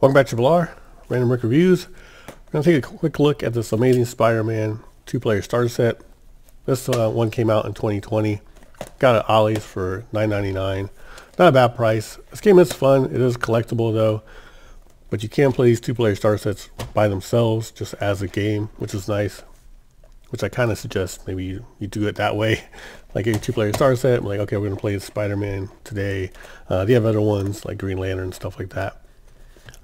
Welcome back to Triple R, Random Rick Reviews. We're going to take a quick look at this amazing Spider-Man two-player starter set. This uh, one came out in 2020. Got it Ollie's for $9.99. Not a bad price. This game is fun. It is collectible though. But you can play these two-player starter sets by themselves just as a game, which is nice. Which I kind of suggest maybe you, you do it that way. like a two-player starter set, I'm like, okay, we're going to play Spider-Man today. Uh, have other ones like Green Lantern and stuff like that.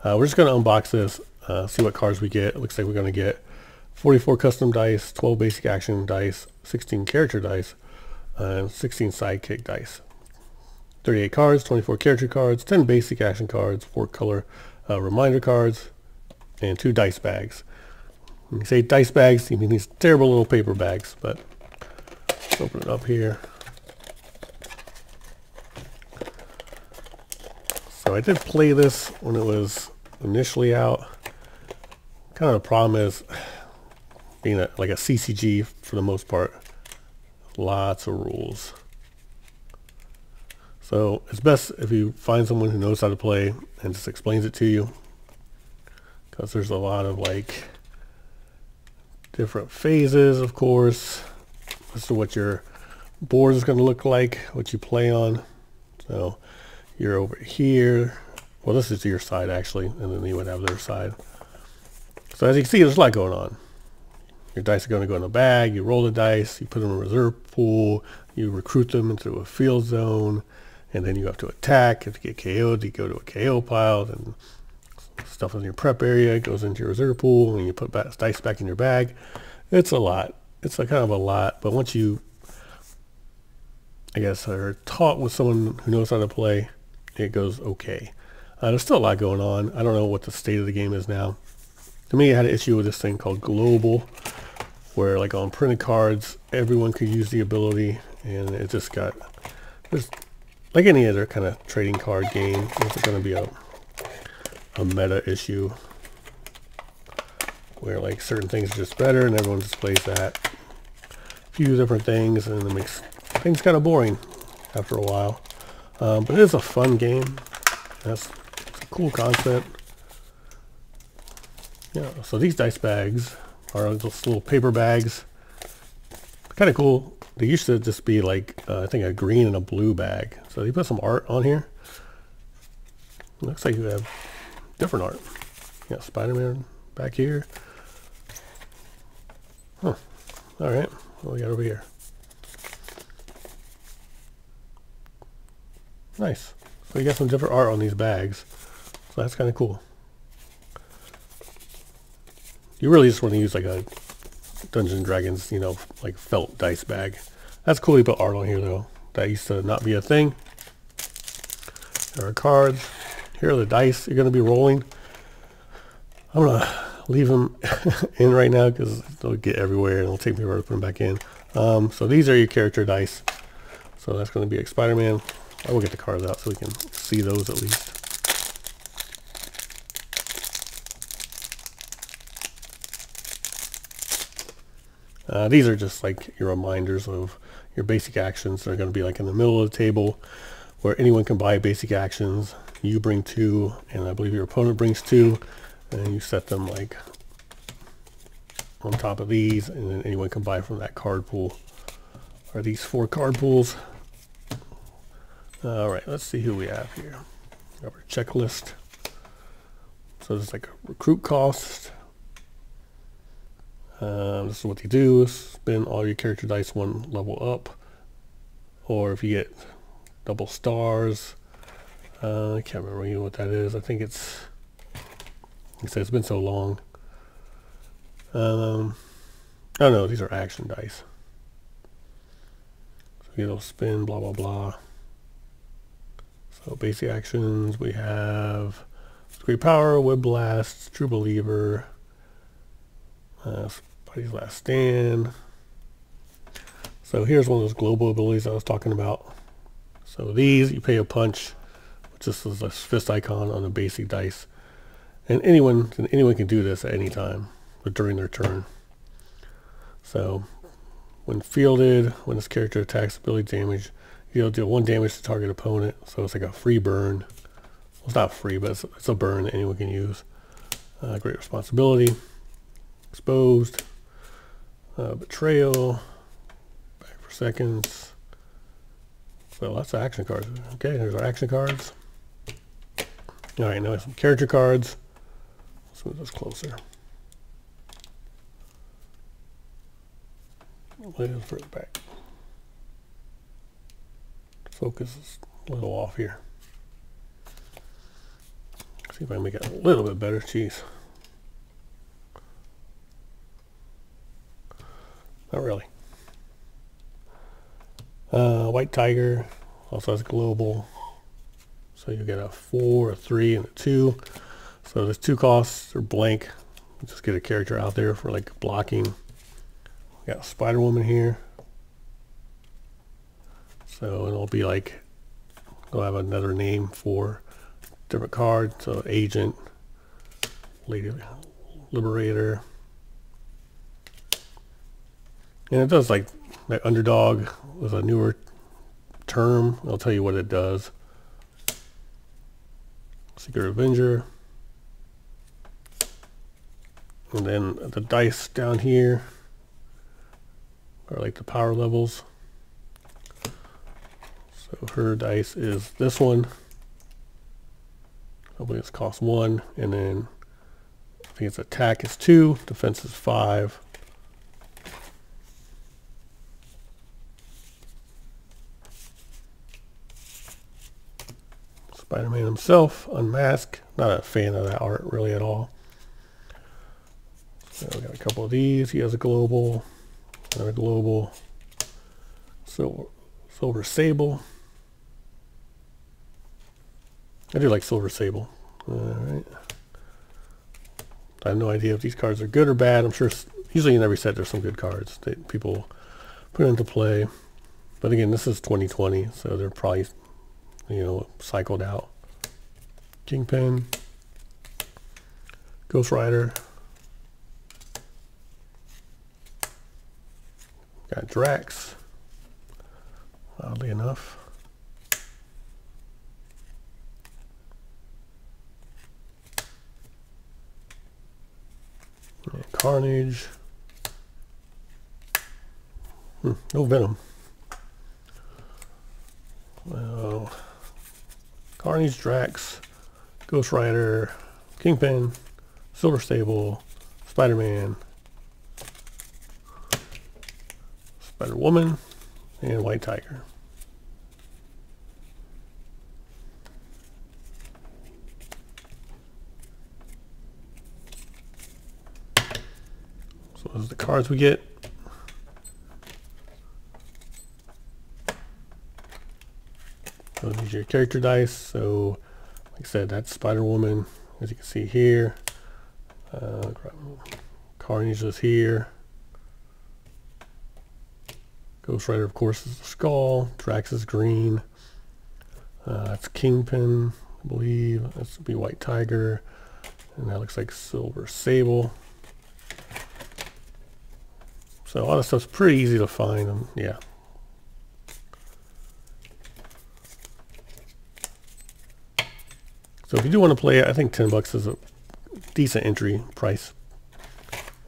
Uh, we're just going to unbox this, uh, see what cards we get. It looks like we're going to get 44 custom dice, 12 basic action dice, 16 character dice, and 16 sidekick dice. 38 cards, 24 character cards, 10 basic action cards, 4 color uh, reminder cards, and 2 dice bags. When you say dice bags, you mean these terrible little paper bags, but let's open it up here. So I did play this when it was initially out. Kind of the problem is being a, like a CCG for the most part. Lots of rules. So it's best if you find someone who knows how to play and just explains it to you. Because there's a lot of like different phases, of course, as to what your board is going to look like, what you play on. So you're over here well, this is your side actually, and then you would have their side. So as you can see, there's a lot going on. Your dice are going to go in a bag. You roll the dice. You put them in a reserve pool. You recruit them into a field zone, and then you have to attack. If you get KO'd, you go to a KO pile. Then stuff in your prep area goes into your reserve pool, and you put back, dice back in your bag. It's a lot. It's a kind of a lot. But once you, I guess, are taught with someone who knows how to play, it goes okay. Uh, there's still a lot going on. I don't know what the state of the game is now. To me, I had an issue with this thing called Global, where like on printed cards, everyone could use the ability, and it just got, just like any other kind of trading card game, there's going to be a, a meta issue where like certain things are just better and everyone just plays that. A few different things and it makes things kind of boring after a while. Um, but it is a fun game. That's a cool concept. Yeah, so these dice bags are just little paper bags. Kind of cool. They used to just be like, uh, I think a green and a blue bag. So they put some art on here. Looks like you have different art. Yeah, Spider-Man back here. Huh. All right. What we got over here? Nice. So you got some different art on these bags. So that's kind of cool. You really just want to use like a Dungeons Dragons, you know, like felt dice bag. That's cool you put art on here though. That used to not be a thing. There are cards. Here are the dice you're going to be rolling. I'm going to leave them in right now because they'll get everywhere and it'll take me forever to put them back in. Um, so these are your character dice. So that's going to be like Spider-Man. I will get the cards out so we can see those at least. Uh, these are just like your reminders of your basic actions. They're going to be like in the middle of the table where anyone can buy basic actions. You bring two, and I believe your opponent brings two, and you set them like on top of these, and then anyone can buy from that card pool. Are these four card pools? All right, let's see who we have here. Have our checklist. So there's like a recruit cost, um, this is what you do, spin all your character dice one level up. Or if you get double stars, uh, I can't remember what that is. I think it's, like I said, it's been so long. Um, oh no, these are action dice. So you know, spin, blah, blah, blah. So basic actions, we have Great Power, Web Blast, True Believer, uh, Spidey's Last Stand. So here's one of those global abilities I was talking about. So these, you pay a punch, which is a fist icon on a basic dice. And anyone, anyone can do this at any time, but during their turn. So when fielded, when this character attacks ability damage, you'll deal one damage to target opponent. So it's like a free burn Well, it's not free, but it's, it's a burn that anyone can use. Uh, great responsibility, exposed, uh, betrayal, back for seconds. So lots of action cards. Okay, there's our action cards. All right, now some character cards. Let's move this closer. A little further back. Focus is a little off here. See if I can make it a little bit better. Jeez. Not really. Uh, White Tiger also has global. So you get a four, a three, and a two. So there's two costs are blank. Just get a character out there for like blocking. We got Spider Woman here. So it'll be like they'll have another name for different cards. So Agent, Lady Liberator. And it does like that underdog was a newer term. I'll tell you what it does. Secret Avenger. And then the dice down here are like the power levels. So her dice is this one. I believe it's cost one. And then I think its attack is two, defense is five. Spider-Man himself, unmasked. Not a fan of that art really at all. So we got a couple of these. He has a global, another global, silver, silver sable. I do like silver sable. All right. I have no idea if these cards are good or bad. I'm sure usually in every set there's some good cards that people put into play. But again, this is 2020, so they're probably you know, cycled out. Kingpin, Ghost Rider, got Drax, oddly enough. Carnage. Hmm, no Venom. Well, Carnage, Drax, Ghost Rider, Kingpin, Silver Sable, Spider-Man, Spider-Woman, and White Tiger. Those are the cards we get. So these are your character dice. So like I said, that's Spider-Woman, as you can see here. Uh, Carnage is here. Ghost Rider, of course, is the skull. Drax is green. Uh, that's Kingpin, I believe. Would be White Tiger. And that looks like Silver Sable. So a lot of stuff's pretty easy to find. Um, yeah, So if you do want to play it, I think 10 bucks is a decent entry price.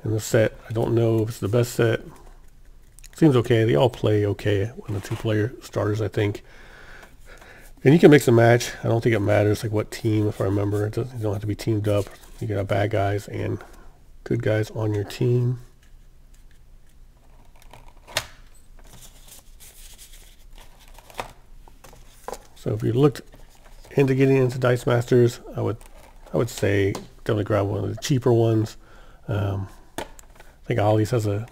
in the set, I don't know if it's the best set. Seems okay. They all play okay when the two player starters, I think. And you can mix and match. I don't think it matters like what team, if I remember. It doesn't, you don't have to be teamed up. You can have bad guys and good guys on your team. So if you looked into getting into Dice Masters, I would I would say definitely grab one of the cheaper ones. Um, I think Ollie's has a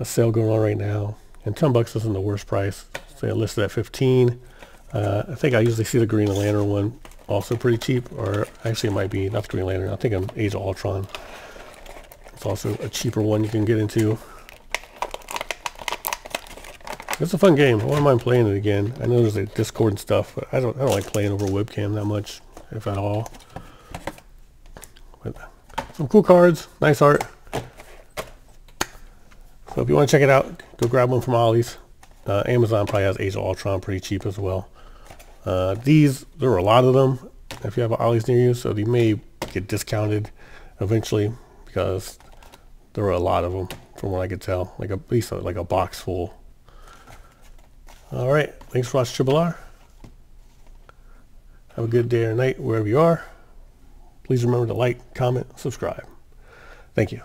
a sale going on right now, and 10 bucks isn't the worst price. So listed at 15. Uh, I think I usually see the Green Lantern one also pretty cheap, or actually it might be not the Green Lantern. I think I'm Age of Ultron. It's also a cheaper one you can get into. It's a fun game. I wouldn't mind playing it again. I know there's a Discord and stuff, but I don't I don't like playing over webcam that much, if at all. But some cool cards, nice art. So if you want to check it out, go grab one from Ollie's. Uh, Amazon probably has Age of Ultron pretty cheap as well. Uh, these, there were a lot of them. if you have Ollie's near you, so they may get discounted eventually because there were a lot of them from what I could tell, like a, at least like a box full. All right, thanks for watching Triple R. Have a good day or night wherever you are. Please remember to like, comment, subscribe. Thank you.